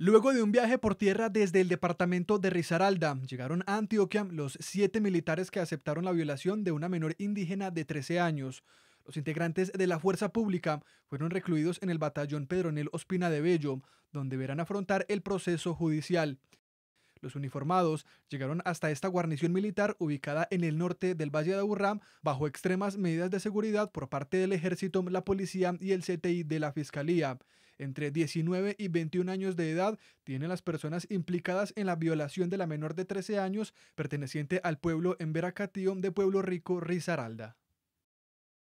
Luego de un viaje por tierra desde el departamento de Risaralda, llegaron a Antioquia los siete militares que aceptaron la violación de una menor indígena de 13 años. Los integrantes de la fuerza pública fueron recluidos en el batallón Pedronel Ospina de Bello, donde verán afrontar el proceso judicial. Los uniformados llegaron hasta esta guarnición militar ubicada en el norte del Valle de Aburrá bajo extremas medidas de seguridad por parte del ejército, la policía y el CTI de la Fiscalía. Entre 19 y 21 años de edad tienen las personas implicadas en la violación de la menor de 13 años perteneciente al pueblo en Veracatío de Pueblo Rico, Risaralda.